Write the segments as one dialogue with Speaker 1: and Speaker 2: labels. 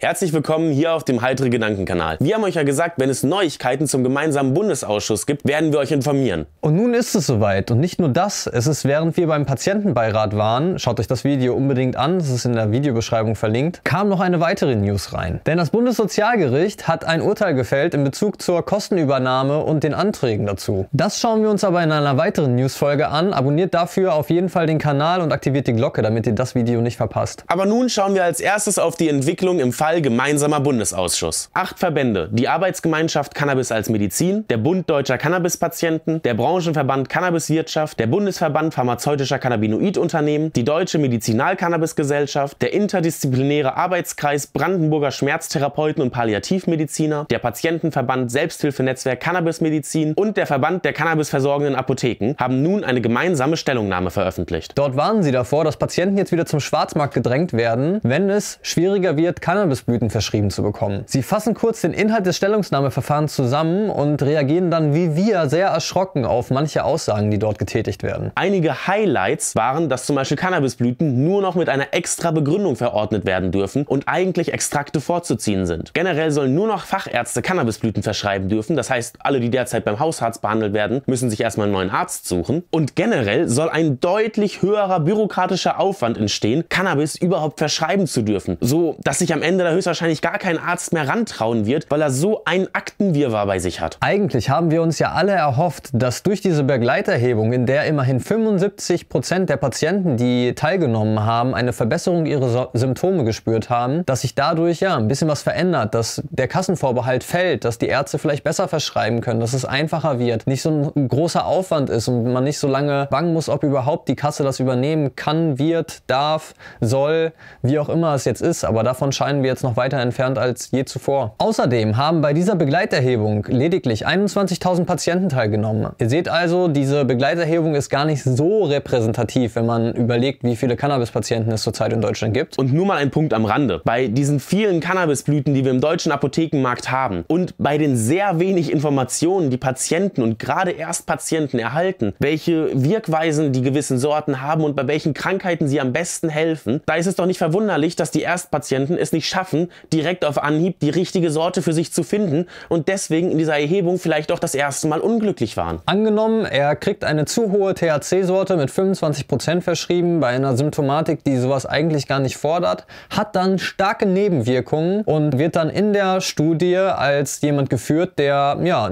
Speaker 1: Herzlich willkommen hier auf dem Heitere Gedankenkanal. Wir haben euch ja gesagt, wenn es Neuigkeiten zum gemeinsamen Bundesausschuss gibt, werden wir euch informieren.
Speaker 2: Und nun ist es soweit. Und nicht nur das, es ist während wir beim Patientenbeirat waren, schaut euch das Video unbedingt an, es ist in der Videobeschreibung verlinkt, kam noch eine weitere News rein. Denn das Bundessozialgericht hat ein Urteil gefällt in Bezug zur Kostenübernahme und den Anträgen dazu. Das schauen wir uns aber in einer weiteren Newsfolge an. Abonniert dafür auf jeden Fall den Kanal und aktiviert die Glocke, damit ihr das Video nicht verpasst.
Speaker 1: Aber nun schauen wir als erstes auf die Entwicklung im Fall Fall gemeinsamer Bundesausschuss. Acht Verbände, die Arbeitsgemeinschaft Cannabis als Medizin, der Bund Deutscher Cannabispatienten, der Branchenverband Cannabiswirtschaft, der Bundesverband pharmazeutischer Cannabinoidunternehmen, die Deutsche Medizinalcannabisgesellschaft, der interdisziplinäre Arbeitskreis Brandenburger Schmerztherapeuten und Palliativmediziner, der Patientenverband Selbsthilfenetzwerk Cannabismedizin und der Verband der cannabisversorgenden Apotheken haben nun eine gemeinsame Stellungnahme veröffentlicht.
Speaker 2: Dort warnen sie davor, dass Patienten jetzt wieder zum Schwarzmarkt gedrängt werden, wenn es schwieriger wird, Cannabis Cannabisblüten verschrieben zu bekommen. Sie fassen kurz den Inhalt des Stellungnahmeverfahrens zusammen und reagieren dann wie wir sehr erschrocken auf manche Aussagen, die dort getätigt werden.
Speaker 1: Einige Highlights waren, dass zum Beispiel Cannabisblüten nur noch mit einer extra Begründung verordnet werden dürfen und eigentlich Extrakte vorzuziehen sind. Generell sollen nur noch Fachärzte Cannabisblüten verschreiben dürfen, das heißt, alle, die derzeit beim Hausarzt behandelt werden, müssen sich erstmal einen neuen Arzt suchen. Und generell soll ein deutlich höherer bürokratischer Aufwand entstehen, Cannabis überhaupt verschreiben zu dürfen, so dass sich am Ende da höchstwahrscheinlich gar kein Arzt mehr rantrauen wird, weil er so ein Aktenwirrwarr bei sich hat.
Speaker 2: Eigentlich haben wir uns ja alle erhofft, dass durch diese Begleiterhebung, in der immerhin 75 Prozent der Patienten, die teilgenommen haben, eine Verbesserung ihrer Symptome gespürt haben, dass sich dadurch ja ein bisschen was verändert, dass der Kassenvorbehalt fällt, dass die Ärzte vielleicht besser verschreiben können, dass es einfacher wird, nicht so ein großer Aufwand ist und man nicht so lange bangen muss, ob überhaupt die Kasse das übernehmen kann, wird, darf, soll, wie auch immer es jetzt ist. Aber davon scheinen wir jetzt noch weiter entfernt als je zuvor. Außerdem haben bei dieser Begleiterhebung lediglich 21.000 Patienten teilgenommen. Ihr seht also, diese Begleiterhebung ist gar nicht so repräsentativ, wenn man überlegt, wie viele Cannabispatienten es zurzeit in Deutschland gibt.
Speaker 1: Und nur mal ein Punkt am Rande. Bei diesen vielen Cannabisblüten, die wir im deutschen Apothekenmarkt haben und bei den sehr wenig Informationen, die Patienten und gerade Erstpatienten erhalten, welche Wirkweisen die gewissen Sorten haben und bei welchen Krankheiten sie am besten helfen, da ist es doch nicht verwunderlich, dass die Erstpatienten es nicht schaffen, schaffen, direkt auf Anhieb die richtige Sorte für sich zu finden und deswegen in dieser Erhebung vielleicht auch das erste Mal unglücklich waren.
Speaker 2: Angenommen, er kriegt eine zu hohe THC-Sorte mit 25% verschrieben bei einer Symptomatik, die sowas eigentlich gar nicht fordert, hat dann starke Nebenwirkungen und wird dann in der Studie als jemand geführt, der ja,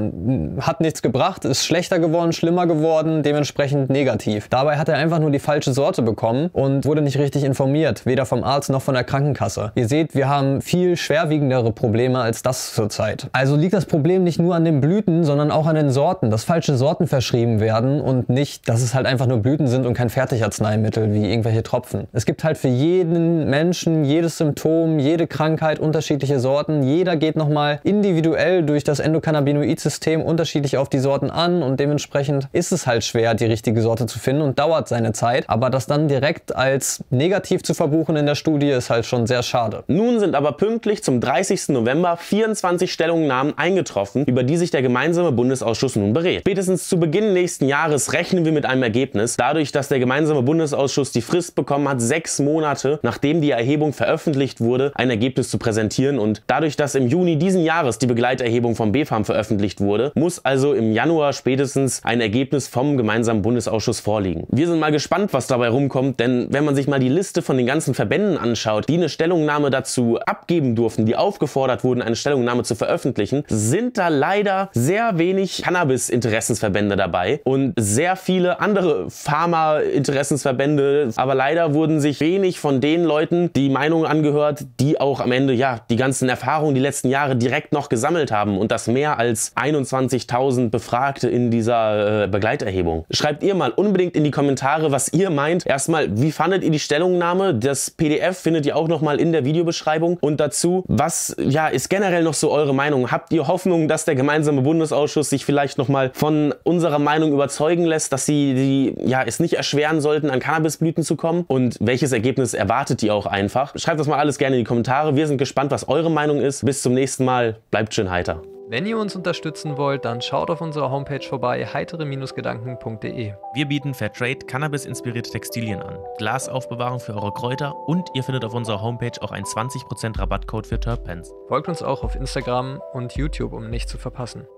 Speaker 2: hat nichts gebracht, ist schlechter geworden, schlimmer geworden, dementsprechend negativ. Dabei hat er einfach nur die falsche Sorte bekommen und wurde nicht richtig informiert, weder vom Arzt noch von der Krankenkasse. Ihr seht, wir haben haben viel schwerwiegendere Probleme als das zurzeit. Also liegt das Problem nicht nur an den Blüten, sondern auch an den Sorten, dass falsche Sorten verschrieben werden und nicht, dass es halt einfach nur Blüten sind und kein Fertigarzneimittel wie irgendwelche Tropfen. Es gibt halt für jeden Menschen, jedes Symptom, jede Krankheit unterschiedliche Sorten. Jeder geht nochmal individuell durch das Endokannabinoid-System unterschiedlich auf die Sorten an und dementsprechend ist es halt schwer, die richtige Sorte zu finden und dauert seine Zeit. Aber das dann direkt als negativ zu verbuchen in der Studie ist halt schon sehr schade.
Speaker 1: Nun sind aber pünktlich zum 30. November 24 Stellungnahmen eingetroffen, über die sich der gemeinsame Bundesausschuss nun berät. Spätestens zu Beginn nächsten Jahres rechnen wir mit einem Ergebnis, dadurch, dass der gemeinsame Bundesausschuss die Frist bekommen hat, sechs Monate nachdem die Erhebung veröffentlicht wurde, ein Ergebnis zu präsentieren und dadurch, dass im Juni diesen Jahres die Begleiterhebung vom BfArM veröffentlicht wurde, muss also im Januar spätestens ein Ergebnis vom gemeinsamen Bundesausschuss vorliegen. Wir sind mal gespannt, was dabei rumkommt, denn wenn man sich mal die Liste von den ganzen Verbänden anschaut, die eine Stellungnahme dazu abgeben durften, die aufgefordert wurden, eine Stellungnahme zu veröffentlichen, sind da leider sehr wenig Cannabis-Interessensverbände dabei und sehr viele andere Pharma-Interessensverbände. Aber leider wurden sich wenig von den Leuten die Meinungen angehört, die auch am Ende ja die ganzen Erfahrungen die letzten Jahre direkt noch gesammelt haben und das mehr als 21.000 Befragte in dieser äh, Begleiterhebung. Schreibt ihr mal unbedingt in die Kommentare, was ihr meint. Erstmal, wie fandet ihr die Stellungnahme? Das PDF findet ihr auch noch mal in der Videobeschreibung und dazu, was ja ist generell noch so eure Meinung? Habt ihr Hoffnung, dass der gemeinsame Bundesausschuss sich vielleicht nochmal von unserer Meinung überzeugen lässt, dass sie die, ja, es nicht erschweren sollten, an Cannabisblüten zu kommen? Und welches Ergebnis erwartet ihr auch einfach? Schreibt das mal alles gerne in die Kommentare. Wir sind gespannt, was eure Meinung ist. Bis zum nächsten Mal. Bleibt schön heiter.
Speaker 2: Wenn ihr uns unterstützen wollt, dann schaut auf unserer Homepage vorbei, heitere-gedanken.de.
Speaker 1: Wir bieten Fairtrade Cannabis-inspirierte Textilien an, Glasaufbewahrung für eure Kräuter und ihr findet auf unserer Homepage auch einen 20% Rabattcode für Terpens.
Speaker 2: Folgt uns auch auf Instagram und YouTube, um nichts zu verpassen.